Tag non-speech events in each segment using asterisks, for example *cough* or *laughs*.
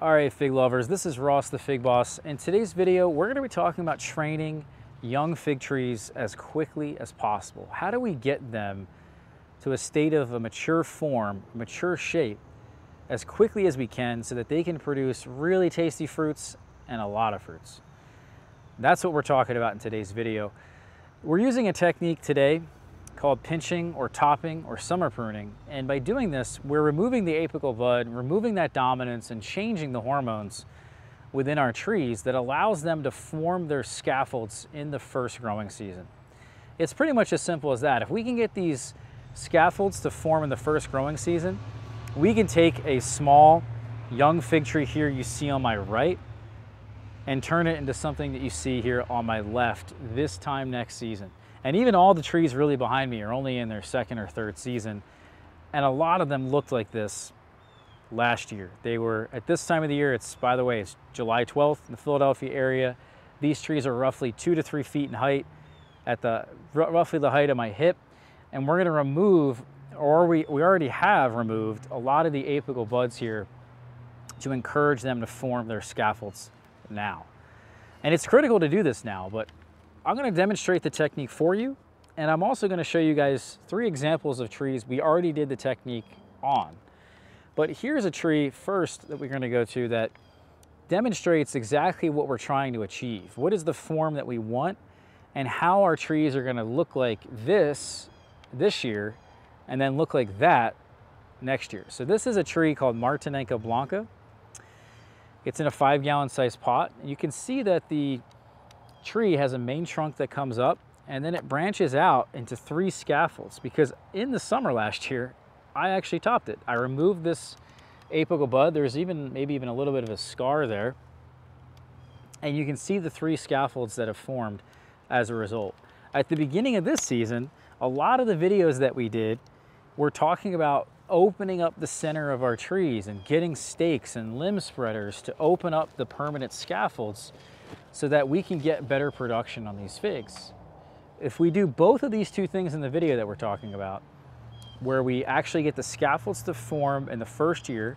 All right, fig lovers, this is Ross the Fig Boss. In today's video, we're gonna be talking about training young fig trees as quickly as possible. How do we get them to a state of a mature form, mature shape, as quickly as we can so that they can produce really tasty fruits and a lot of fruits? That's what we're talking about in today's video. We're using a technique today called pinching or topping or summer pruning. And by doing this, we're removing the apical bud, removing that dominance and changing the hormones within our trees that allows them to form their scaffolds in the first growing season. It's pretty much as simple as that. If we can get these scaffolds to form in the first growing season, we can take a small young fig tree here you see on my right and turn it into something that you see here on my left this time next season. And even all the trees really behind me are only in their second or third season. And a lot of them looked like this last year. They were, at this time of the year, it's, by the way, it's July 12th in the Philadelphia area. These trees are roughly two to three feet in height at the, roughly the height of my hip. And we're gonna remove, or we, we already have removed a lot of the apical buds here to encourage them to form their scaffolds now. And it's critical to do this now, but I'm gonna demonstrate the technique for you, and I'm also gonna show you guys three examples of trees we already did the technique on. But here's a tree first that we're gonna go to that demonstrates exactly what we're trying to achieve. What is the form that we want and how our trees are gonna look like this this year and then look like that next year. So this is a tree called Martinenca Blanca. It's in a five gallon size pot. You can see that the tree has a main trunk that comes up and then it branches out into three scaffolds because in the summer last year, I actually topped it. I removed this apical bud. There's even maybe even a little bit of a scar there. And you can see the three scaffolds that have formed as a result. At the beginning of this season, a lot of the videos that we did were talking about opening up the center of our trees and getting stakes and limb spreaders to open up the permanent scaffolds so that we can get better production on these figs. If we do both of these two things in the video that we're talking about, where we actually get the scaffolds to form in the first year,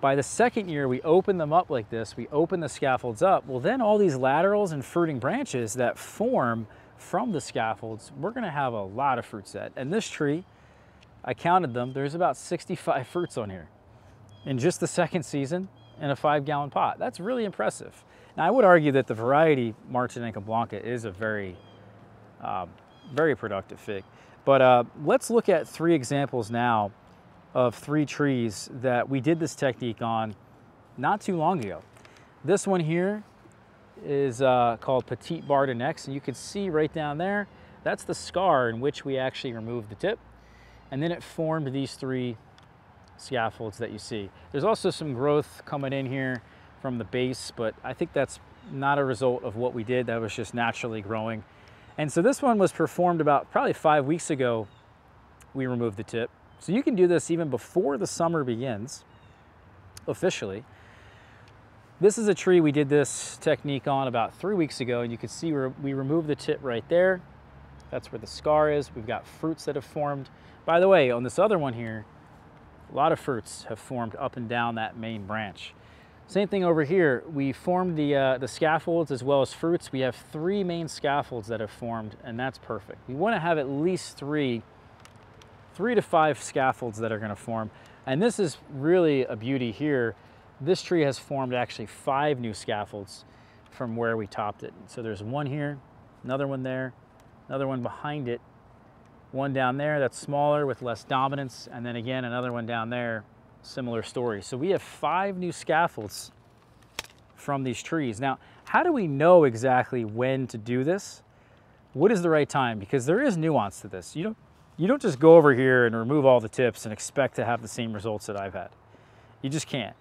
by the second year, we open them up like this, we open the scaffolds up, well then all these laterals and fruiting branches that form from the scaffolds, we're gonna have a lot of fruit set. And this tree, I counted them, there's about 65 *laughs* fruits on here. In just the second season, in a five gallon pot. That's really impressive. Now I would argue that the variety Martinenca Blanca is a very, um, very productive fig. But uh, let's look at three examples now of three trees that we did this technique on not too long ago. This one here is uh, called Petite Bardenex, and you can see right down there, that's the scar in which we actually removed the tip. And then it formed these three scaffolds that you see. There's also some growth coming in here from the base, but I think that's not a result of what we did. That was just naturally growing. And so this one was performed about probably five weeks ago. We removed the tip. So you can do this even before the summer begins, officially. This is a tree we did this technique on about three weeks ago, and you can see where we removed the tip right there. That's where the scar is. We've got fruits that have formed. By the way, on this other one here, a lot of fruits have formed up and down that main branch. Same thing over here. We formed the, uh, the scaffolds as well as fruits. We have three main scaffolds that have formed, and that's perfect. We want to have at least three, three to five scaffolds that are going to form. And this is really a beauty here. This tree has formed actually five new scaffolds from where we topped it. So there's one here, another one there, another one behind it, one down there that's smaller with less dominance, and then again, another one down there, similar story. So we have five new scaffolds from these trees. Now, how do we know exactly when to do this? What is the right time? Because there is nuance to this. You don't, you don't just go over here and remove all the tips and expect to have the same results that I've had. You just can't.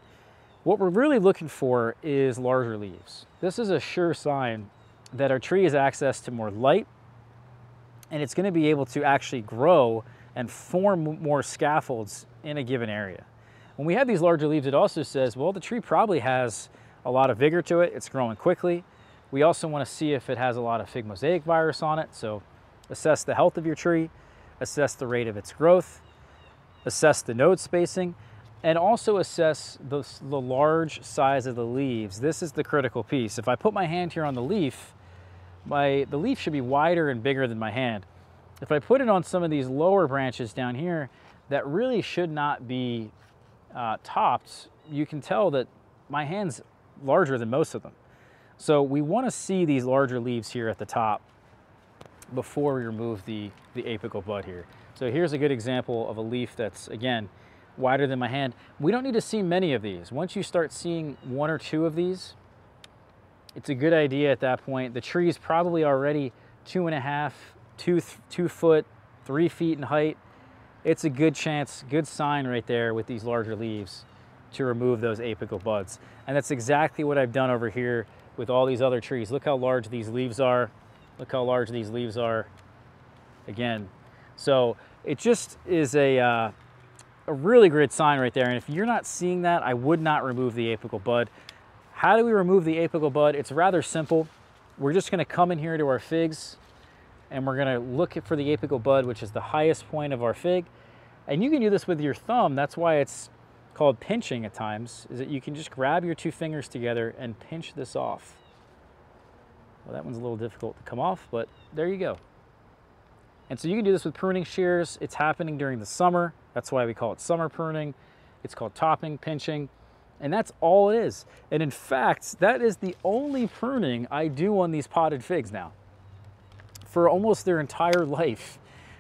What we're really looking for is larger leaves. This is a sure sign that our tree has access to more light and it's going to be able to actually grow and form more scaffolds in a given area. When we have these larger leaves, it also says, well, the tree probably has a lot of vigor to it. It's growing quickly. We also want to see if it has a lot of fig mosaic virus on it. So assess the health of your tree, assess the rate of its growth, assess the node spacing. and also assess the, the large size of the leaves. This is the critical piece. If I put my hand here on the leaf, my, the leaf should be wider and bigger than my hand. If I put it on some of these lower branches down here that really should not be uh, topped, you can tell that my hand's larger than most of them. So we want to see these larger leaves here at the top before we remove the, the apical bud here. So here's a good example of a leaf that's, again, wider than my hand. We don't need to see many of these. Once you start seeing one or two of these, it's a good idea at that point. The tree is probably already two and a half, two, two foot, three feet in height. It's a good chance, good sign right there with these larger leaves to remove those apical buds. And that's exactly what I've done over here with all these other trees. Look how large these leaves are. Look how large these leaves are. Again, so it just is a, uh, a really great sign right there. And if you're not seeing that, I would not remove the apical bud. How do we remove the apical bud? It's rather simple. We're just gonna come in here to our figs and we're gonna look for the apical bud, which is the highest point of our fig. And you can do this with your thumb. That's why it's called pinching at times, is that you can just grab your two fingers together and pinch this off. Well, that one's a little difficult to come off, but there you go. And so you can do this with pruning shears. It's happening during the summer. That's why we call it summer pruning. It's called topping, pinching, and that's all it is. And in fact, that is the only pruning I do on these potted figs now for almost their entire *laughs* life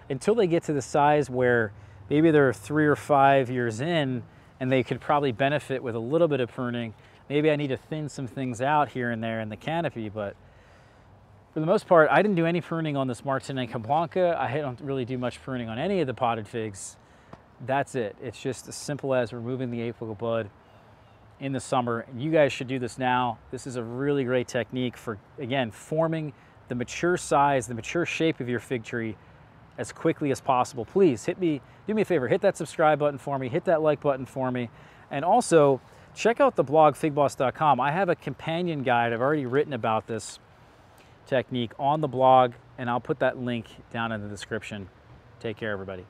until they get to the size where maybe they're three or five years in and they could probably benefit with a little bit of pruning. Maybe I need to thin some things out here and there in the canopy, but for the most part, I didn't do any pruning on this Martinenca Blanca. I don't really do much pruning on any of the potted figs. That's it. It's just as simple as removing the apical bud in the summer. And you guys should do this now. This is a really great technique for, again, forming the mature size, the mature shape of your fig tree as quickly as possible. Please hit me, do me a favor, hit that subscribe button for me, hit that like button for me, and also check out the blog figboss.com. I have a companion guide. I've already written about this technique on the blog, and I'll put that link down in the description. Take care, everybody.